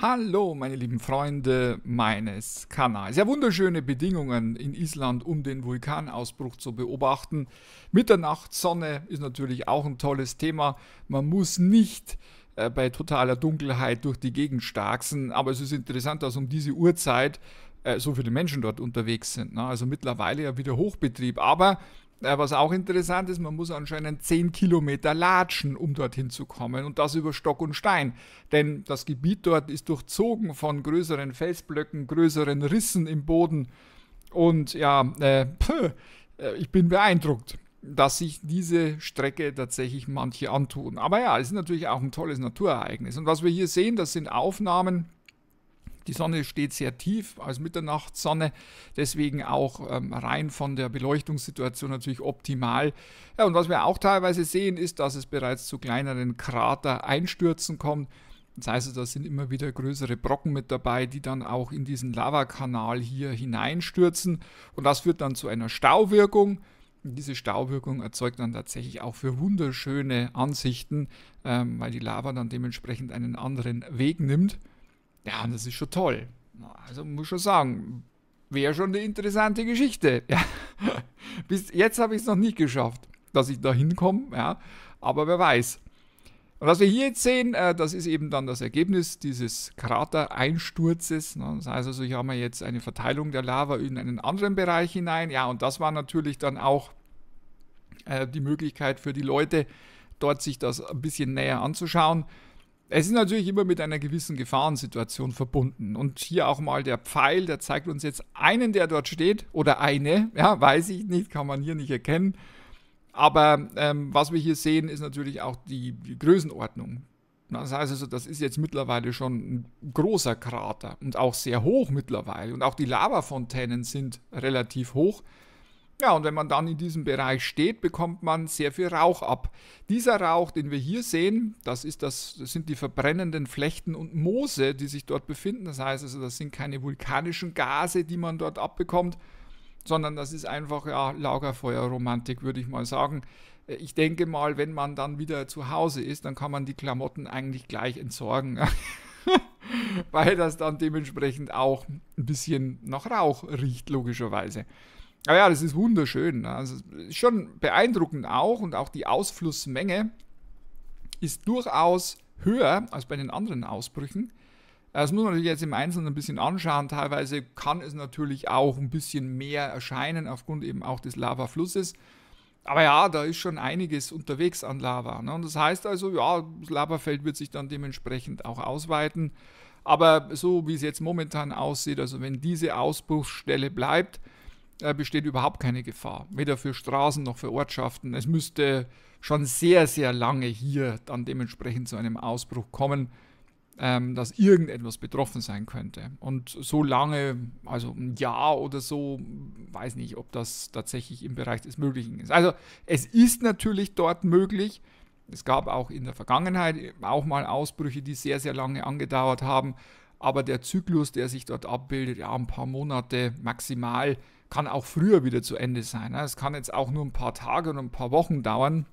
Hallo, meine lieben Freunde meines Kanals. Ja, wunderschöne Bedingungen in Island, um den Vulkanausbruch zu beobachten. Mitternachtssonne ist natürlich auch ein tolles Thema. Man muss nicht äh, bei totaler Dunkelheit durch die Gegend starksen, aber es ist interessant, dass um diese Uhrzeit äh, so viele Menschen dort unterwegs sind. Ne? Also mittlerweile ja wieder Hochbetrieb. Aber was auch interessant ist, man muss anscheinend 10 Kilometer latschen, um dorthin zu kommen und das über Stock und Stein. Denn das Gebiet dort ist durchzogen von größeren Felsblöcken, größeren Rissen im Boden. Und ja, äh, pff, äh, ich bin beeindruckt, dass sich diese Strecke tatsächlich manche antun. Aber ja, es ist natürlich auch ein tolles Naturereignis. Und was wir hier sehen, das sind Aufnahmen die Sonne steht sehr tief als Mitternachtssonne, deswegen auch ähm, rein von der Beleuchtungssituation natürlich optimal. Ja, und was wir auch teilweise sehen, ist, dass es bereits zu kleineren Krater-Einstürzen kommt. Das heißt, da sind immer wieder größere Brocken mit dabei, die dann auch in diesen Lavakanal hier hineinstürzen. Und das führt dann zu einer Stauwirkung. Und diese Stauwirkung erzeugt dann tatsächlich auch für wunderschöne Ansichten, ähm, weil die Lava dann dementsprechend einen anderen Weg nimmt. Ja, und das ist schon toll. Also muss schon sagen, wäre schon eine interessante Geschichte. Ja. Bis jetzt habe ich es noch nicht geschafft, dass ich da hinkomme, ja. aber wer weiß. Und was wir hier jetzt sehen, äh, das ist eben dann das Ergebnis dieses Kratereinsturzes. Ne? Das heißt also, hier haben wir jetzt eine Verteilung der Lava in einen anderen Bereich hinein. Ja, und das war natürlich dann auch äh, die Möglichkeit für die Leute, dort sich das ein bisschen näher anzuschauen. Es ist natürlich immer mit einer gewissen Gefahrensituation verbunden. Und hier auch mal der Pfeil, der zeigt uns jetzt einen, der dort steht, oder eine, ja, weiß ich nicht, kann man hier nicht erkennen. Aber ähm, was wir hier sehen, ist natürlich auch die, die Größenordnung. Das heißt also, das ist jetzt mittlerweile schon ein großer Krater und auch sehr hoch mittlerweile. Und auch die Lavafontänen sind relativ hoch. Ja, und wenn man dann in diesem Bereich steht, bekommt man sehr viel Rauch ab. Dieser Rauch, den wir hier sehen, das, ist das, das sind die verbrennenden Flechten und Moose, die sich dort befinden. Das heißt also, das sind keine vulkanischen Gase, die man dort abbekommt, sondern das ist einfach ja, Lagerfeuerromantik, würde ich mal sagen. Ich denke mal, wenn man dann wieder zu Hause ist, dann kann man die Klamotten eigentlich gleich entsorgen. Weil das dann dementsprechend auch ein bisschen nach Rauch riecht, logischerweise. Aber ja, das ist wunderschön. Also schon beeindruckend auch und auch die Ausflussmenge ist durchaus höher als bei den anderen Ausbrüchen. Das muss man natürlich jetzt im Einzelnen ein bisschen anschauen. Teilweise kann es natürlich auch ein bisschen mehr erscheinen aufgrund eben auch des Lavaflusses. Aber ja, da ist schon einiges unterwegs an Lava. Ne? Und das heißt also, ja, das Lavafeld wird sich dann dementsprechend auch ausweiten. Aber so wie es jetzt momentan aussieht, also wenn diese Ausbruchsstelle bleibt, besteht überhaupt keine Gefahr. Weder für Straßen noch für Ortschaften. Es müsste schon sehr, sehr lange hier dann dementsprechend zu einem Ausbruch kommen, ähm, dass irgendetwas betroffen sein könnte. Und so lange, also ein Jahr oder so, weiß nicht, ob das tatsächlich im Bereich des Möglichen ist. Also es ist natürlich dort möglich. Es gab auch in der Vergangenheit auch mal Ausbrüche, die sehr, sehr lange angedauert haben. Aber der Zyklus, der sich dort abbildet, ja, ein paar Monate maximal, kann auch früher wieder zu Ende sein. Ne? Es kann jetzt auch nur ein paar Tage oder ein paar Wochen dauern.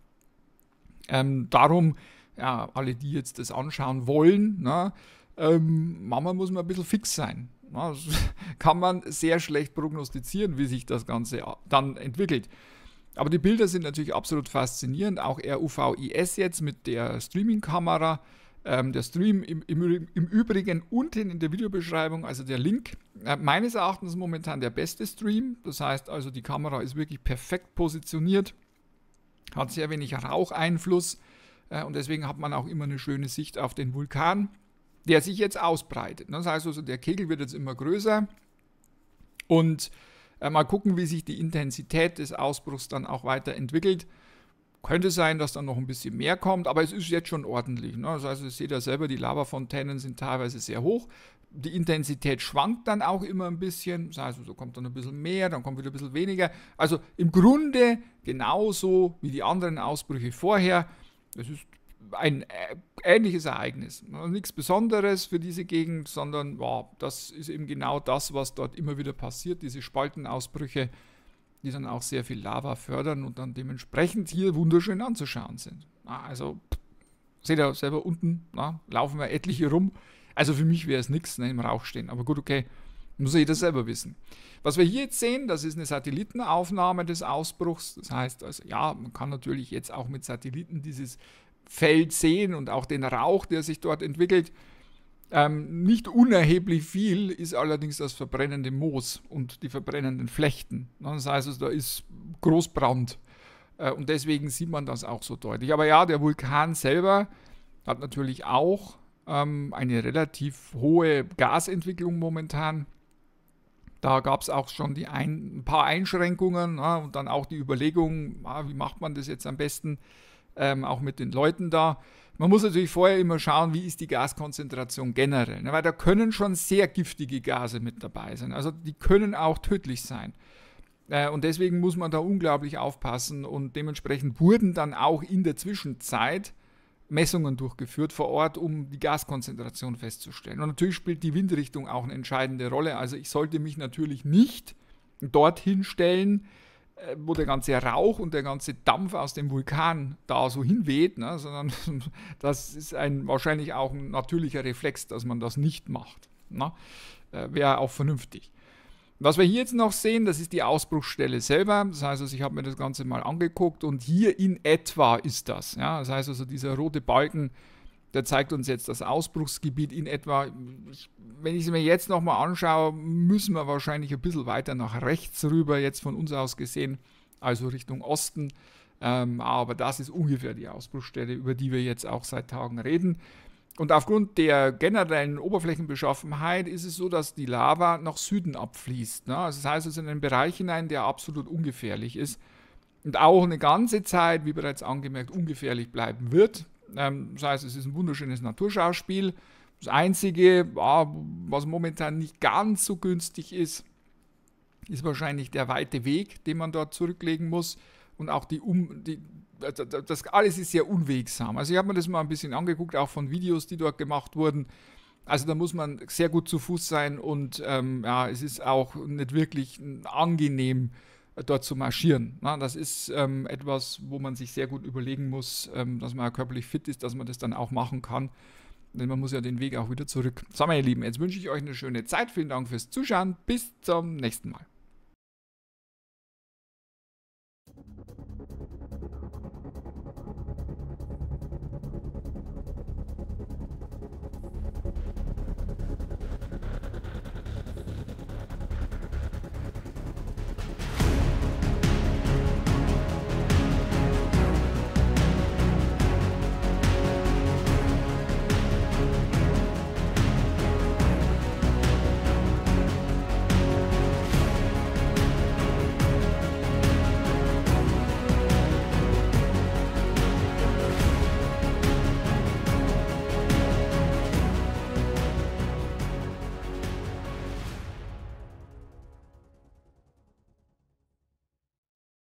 Ähm, darum, ja, alle, die jetzt das anschauen wollen, ne, ähm, manchmal muss man ein bisschen fix sein. Ne? Das kann man sehr schlecht prognostizieren, wie sich das Ganze dann entwickelt. Aber die Bilder sind natürlich absolut faszinierend. Auch RUVIS jetzt mit der Streaming-Kamera ähm, der Stream im, im, im, Übrigen unten in der Videobeschreibung, also der Link, äh, meines Erachtens momentan der beste Stream. Das heißt also, die Kamera ist wirklich perfekt positioniert, hat sehr wenig Raucheinfluss äh, und deswegen hat man auch immer eine schöne Sicht auf den Vulkan, der sich jetzt ausbreitet. Das heißt also, der Kegel wird jetzt immer größer und äh, mal gucken, wie sich die Intensität des Ausbruchs dann auch weiterentwickelt. Könnte sein, dass dann noch ein bisschen mehr kommt, aber es ist jetzt schon ordentlich. Ne? Das heißt, ihr seht ja selber, die Lavafontänen sind teilweise sehr hoch. Die Intensität schwankt dann auch immer ein bisschen. Das heißt, so kommt dann ein bisschen mehr, dann kommt wieder ein bisschen weniger. Also im Grunde genauso wie die anderen Ausbrüche vorher. Es ist ein äh, ähnliches Ereignis. Nichts Besonderes für diese Gegend, sondern wow, das ist eben genau das, was dort immer wieder passiert, diese Spaltenausbrüche die dann auch sehr viel Lava fördern und dann dementsprechend hier wunderschön anzuschauen sind. Also seht ihr selber unten, na, laufen wir etliche rum. Also für mich wäre es nichts ne, im Rauch stehen. Aber gut, okay, muss jeder selber wissen. Was wir hier jetzt sehen, das ist eine Satellitenaufnahme des Ausbruchs. Das heißt also, ja, man kann natürlich jetzt auch mit Satelliten dieses Feld sehen und auch den Rauch, der sich dort entwickelt. Ähm, nicht unerheblich viel ist allerdings das verbrennende Moos und die verbrennenden Flechten. Das heißt, also, da ist Großbrand äh, und deswegen sieht man das auch so deutlich. Aber ja, der Vulkan selber hat natürlich auch ähm, eine relativ hohe Gasentwicklung momentan. Da gab es auch schon die ein, ein paar Einschränkungen ja, und dann auch die Überlegung, ja, wie macht man das jetzt am besten, ähm, auch mit den Leuten da. Man muss natürlich vorher immer schauen, wie ist die Gaskonzentration generell, ne, weil da können schon sehr giftige Gase mit dabei sein. Also die können auch tödlich sein. Äh, und deswegen muss man da unglaublich aufpassen und dementsprechend wurden dann auch in der Zwischenzeit Messungen durchgeführt vor Ort, um die Gaskonzentration festzustellen. Und natürlich spielt die Windrichtung auch eine entscheidende Rolle. Also ich sollte mich natürlich nicht dorthin stellen, wo der ganze Rauch und der ganze Dampf aus dem Vulkan da so hinweht, ne, sondern das ist ein wahrscheinlich auch ein natürlicher Reflex, dass man das nicht macht. Ne? Äh, Wäre auch vernünftig. Was wir hier jetzt noch sehen, das ist die Ausbruchsstelle selber. Das heißt also, ich habe mir das Ganze mal angeguckt und hier in etwa ist das. Ja? Das heißt also, dieser rote Balken, der zeigt uns jetzt das Ausbruchsgebiet in etwa. Ich, wenn ich es mir jetzt nochmal anschaue, müssen wir wahrscheinlich ein bisschen weiter nach rechts rüber, jetzt von uns aus gesehen, also Richtung Osten. Ähm, aber das ist ungefähr die Ausbruchsstelle, über die wir jetzt auch seit Tagen reden. Und aufgrund der generellen Oberflächenbeschaffenheit ist es so, dass die Lava nach Süden abfließt. Ne? Also das heißt, es ist in einen Bereich hinein, der absolut ungefährlich ist und auch eine ganze Zeit, wie bereits angemerkt, ungefährlich bleiben wird. Ähm, das heißt, es ist ein wunderschönes Naturschauspiel. Das Einzige, was momentan nicht ganz so günstig ist, ist wahrscheinlich der weite Weg, den man dort zurücklegen muss und auch die, um, die, das alles ist sehr unwegsam. Also ich habe mir das mal ein bisschen angeguckt, auch von Videos, die dort gemacht wurden. Also da muss man sehr gut zu Fuß sein und ähm, ja, es ist auch nicht wirklich angenehm, dort zu marschieren. Na, das ist ähm, etwas, wo man sich sehr gut überlegen muss, ähm, dass man körperlich fit ist, dass man das dann auch machen kann. Denn man muss ja den Weg auch wieder zurück. So, meine Lieben, jetzt wünsche ich euch eine schöne Zeit. Vielen Dank fürs Zuschauen. Bis zum nächsten Mal.